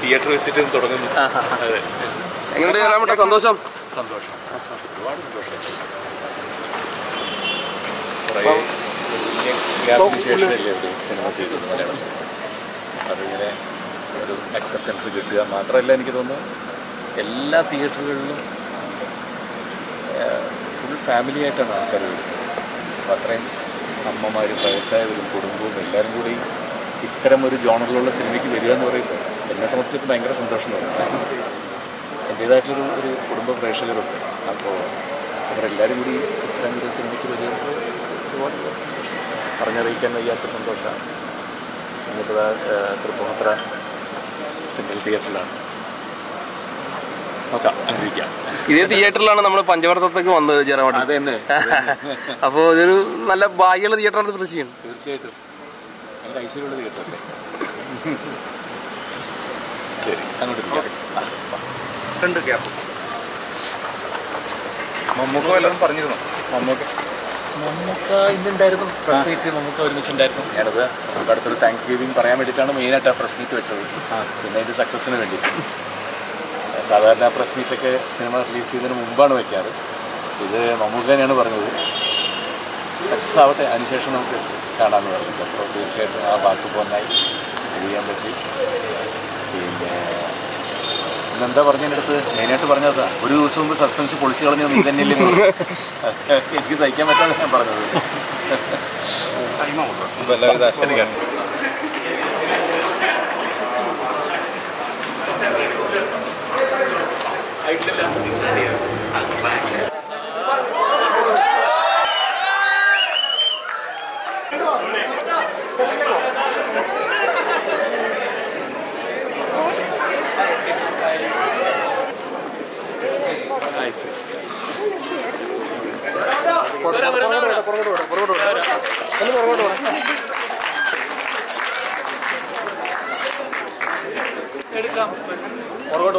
Theatre visit തുടങ്ങുന്നു അതെ എങ്ങനെയുണ്ട് ജയറാമേട്ട സന്തോഷം? സന്തോഷം സന്തോഷം അതിങ്ങനെ ഒരു അക്സെപ്റ്റൻസ് കിട്ടുക മാത്രമല്ല എനിക്ക് തോന്നുന്നു എല്ലാ തിയേറ്ററുകളിലും ഫാമിലി ആയിട്ടാണ് ആൾക്കാർ വരുന്നത് അപ്പോൾ അത്രയും അമ്മമാരും വയസ്സായവരും കുടുംബവും എല്ലാവരും കൂടി ഇത്തരം ഒരു ജോണറിലുള്ള സിനിമയ്ക്ക് വരിക എന്ന് പറയുമ്പോൾ എന്നെ സംബന്ധിച്ചിട്ട് ഭയങ്കര സന്തോഷം തോന്നുന്നു എന്റേതായിട്ടൊരു ഒരു കുടുംബ പ്രേക്ഷകരുണ്ട്. അപ്പോൾ അവരെല്ലാവരും കൂടി ഇത്തരം ഒരു സിനിമയ്ക്ക് വരിക ഒരുപാട് സന്തോഷം. പറഞ്ഞറിയിക്കാൻ വയ്യാത്ത സന്തോഷമാണ്. ഇന്നിപ്പോൾ തൃപ്പൂണിത്ര സിംഗിൾ തിയേറ്ററിലാണ്. നോക്കാം അനുഭവിക്കാം ഇതേ തിയേറ്ററിലാണ് നമ്മൾ പഞ്ചവർത്തത്തേക്ക് വന്നത് ജനവാട് അപ്പൊ അപ്പോൾ ഇതൊരു നല്ല ഭാഗ്യമുള്ള തിയേറ്ററാണ് പ്രതീക്ഷിക്കുന്നത് തീർച്ചയായിട്ടും. നല്ല ഐശ്വര്യമുള്ള തിയേറ്ററല്ലേ ശരി അങ്ങോട്ട് ഇരിക്കാം. രണ്ട് ഗ്യാപ്പ് മമ്മൂക്ക വല്ലതും പറഞ്ഞിരുന്നു? മമ്മൂക്ക. നമുക്ക് ഇന്നുണ്ടായിരുന്നു പ്രസ് മീറ്റ് നമുക്ക് ഒരുമിച്ചുണ്ടായിരുന്നു. ഞാനത് നമുക്ക് അടുത്തൊരു താങ്ക്സ് ഗിവിംഗ് പറയാൻ വേണ്ടിയിട്ടാണ് മെയിനായിട്ട് ആ പ്രസ് മീറ്റ് വെച്ചത്. പിന്നെ ഇത് സക്സസ്സിന് വേണ്ടി. സാധാരണ പ്രസ് മീറ്റൊക്കെ സിനിമ റിലീസ് ചെയ്യുന്നതിന് മുമ്പാണ് വയ്ക്കാറ് ഇത് മമ്മൂക്ക തന്നെയാണ് പറഞ്ഞത്. സക്സസ് ആവട്ടെ അതിനുശേഷം നമുക്ക് കാണാമെന്ന് പറഞ്ഞിട്ട്. അപ്പോൾ തീർച്ചയായിട്ടും ആ വാക്ക് പോന്നായി ചെയ്യാൻ പറ്റി. പിന്നെ ഇന്നെന്താ പറഞ്ഞതിന്റെ അടുത്ത്? മെയിനായിട്ട് പറഞ്ഞതാ ഒരു ദിവസം മുമ്പ് സസ്പെൻസ് പൊളിച്ചു കളഞ്ഞത് നീ തന്നെയല്ലേ എന്ന് പറഞ്ഞു. എനിക്ക് സഹിക്കാൻ പറ്റാതെ ഞാൻ പറഞ്ഞത്. ടൈമാവുള്ളൂ എല്ലാവരും ആയിട്ടില്ല എടുക്കാം പുറകോട്ട്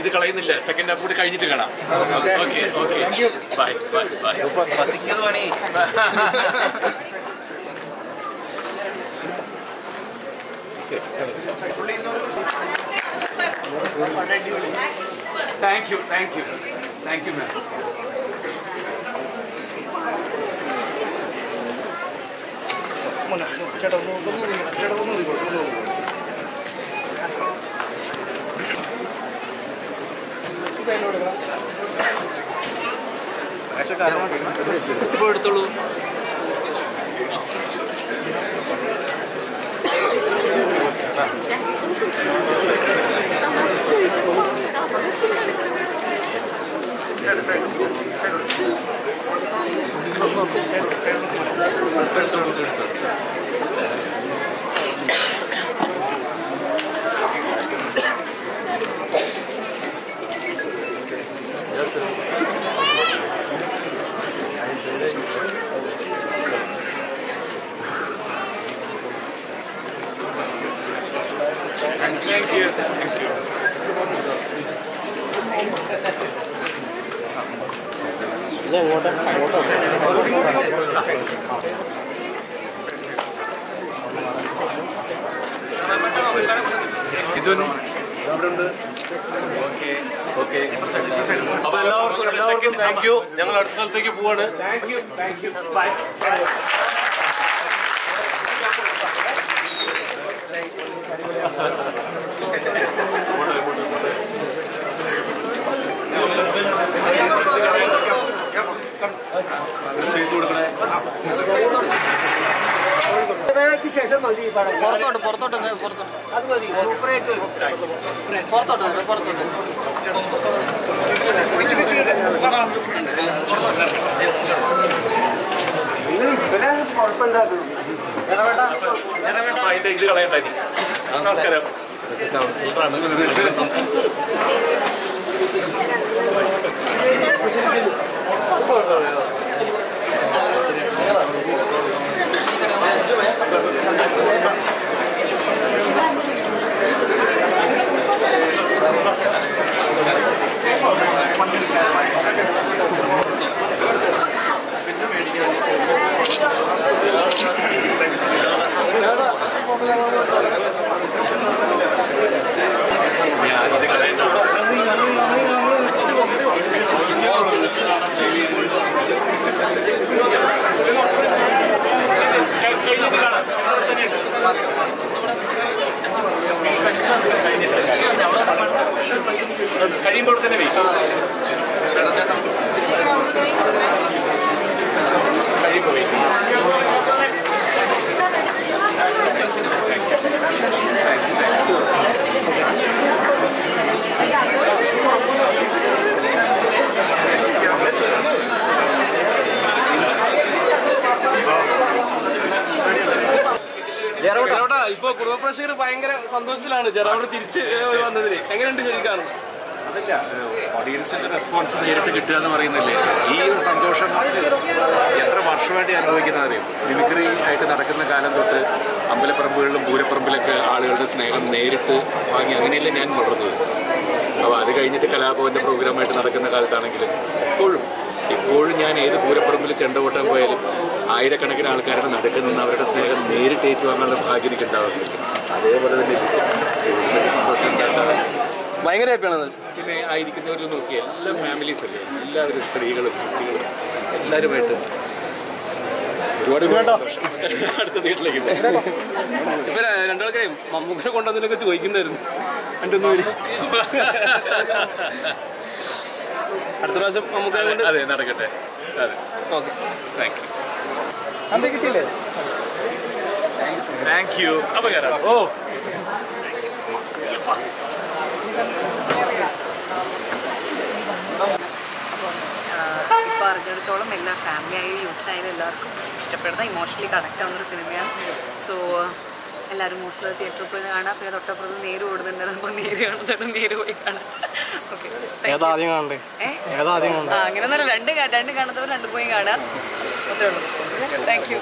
ഇത് കളയുന്നില്ല. സെക്കൻഡ് ഹാഫ് കൂടി കഴിഞ്ഞിട്ട് കാണാം. Okay. Okay bye bye bye thank you thank you thank you ma'am ഇപ്പോൾ എടുത്തോളൂ. താങ്ക് ഇതൊന്നും ഓക്കെ ഓക്കെ. അപ്പോൾ എല്ലാവർക്കും എല്ലാവർക്കും താങ്ക് യു ഞങ്ങൾ അടുത്ത സ്ഥലത്തേക്ക് പോവാണ്. Thank you thank you bye പുറത്തോട്ട് പുറത്തോട്ട് പുറത്തോട്ട് പുറത്തോട്ട് അതിന്റെ ഇത് കളയണ്ടായി നമസ്കാരം ജെറോട്ടാ ഇപ്പൊ കുടുംബ പ്രേക്ഷകർ ഭയങ്കര സന്തോഷത്തിലാണ് ജെറോട്ട് തിരിച്ച് വന്നതിന് എങ്ങനെയുണ്ട് ശരിക്കാണ് അതല്ല ഓഡിയൻസിന്റെ റെസ്പോൺസ് നേരിട്ട് കിട്ടുക എന്ന് പറയുന്നില്ലേ? ഈ സന്തോഷം എത്ര വർഷമായിട്ട് അനുഭവിക്കുന്നതറിയും മിമിക്രി ആയിട്ട് നടക്കുന്ന കാലം തൊട്ട് അമ്പലപ്പറമ്പുകളിലും പൂരപ്പറമ്പിലൊക്കെ ആളുകളുടെ സ്നേഹം നേരിട്ട് വാങ്ങി അങ്ങനെയല്ലേ ഞാൻ വളർന്നത്? അപ്പോൾ അത് കഴിഞ്ഞിട്ട് കലാഭവന്റെ പ്രോഗ്രാമായിട്ട് നടക്കുന്ന കാലത്താണെങ്കിലും ഇപ്പോഴും ഇപ്പോഴും ഞാൻ ഏത് പൂരപ്പറമ്പിൽ ചെണ്ട കൂട്ടാൻ പോയാലും ആയിരക്കണക്കിന് ആൾക്കാരുടെ നടുക്ക് നിന്ന് അവരുടെ സ്നേഹം നേരിട്ട് ഏറ്റുവാങ്ങാനുള്ള ഭാഗ്യം എനിക്ക് ഉണ്ടാവുന്നില്ല അതേപോലെ തന്നെ സന്തോഷം ഭയങ്കര ഹാപ്പിയാണ് പിന്നെ ആയിരിക്കുന്നവരിൽ നോക്കി എല്ലാ ഫാമിലീസ് അല്ലേ? എല്ലാവരും സ്ത്രീകളും കുട്ടികളും എല്ലാവരുമായിട്ട് അടുത്ത വീട്ടിലേക്ക് ഇപ്പൊ രണ്ടാൾക്കാരെയും മമ്മൂക്കിനെ കൊണ്ടുവന്നതിനൊക്കെ ചോദിക്കുന്നതായിരുന്നു. രണ്ടൊന്നും അടുത്ത പ്രാവശ്യം നമുക്ക് അതെ നടക്കട്ടെ. അതെ. ഓക്കെ. താങ്ക് യു കിട്ടിയില്ലേ? താങ്ക് യു അപകാരം ഓ. ഇപ്പോൾ അറിഞ്ഞിടത്തോളം എല്ലാ ഫാമിലി ആയാലും യൂത്തിനായാലും എല്ലാവർക്കും ഇഷ്ടപ്പെടുന്ന ഇമോഷണലി കണക്ട് ആവുന്ന ഒരു സിനിമയാണ് സോ എല്ലാവരും മോസ്റ്റ്ലി തിയേറ്ററിൽ പോയി കാണാം. പിന്നെ തൊട്ടപ്പുറത്ത് നേര് ഓടുന്നുണ്ട്. അപ്പോൾ നേര് കാണുന്നുണ്ട് നേര് പോയി കാണാം. ഓക്കെ അങ്ങനെ ഒന്നല്ല രണ്ട് രണ്ട് കാണുന്നവർ രണ്ട് പോയി കാണാം. അത്രേ ഉള്ളൂ. Thank you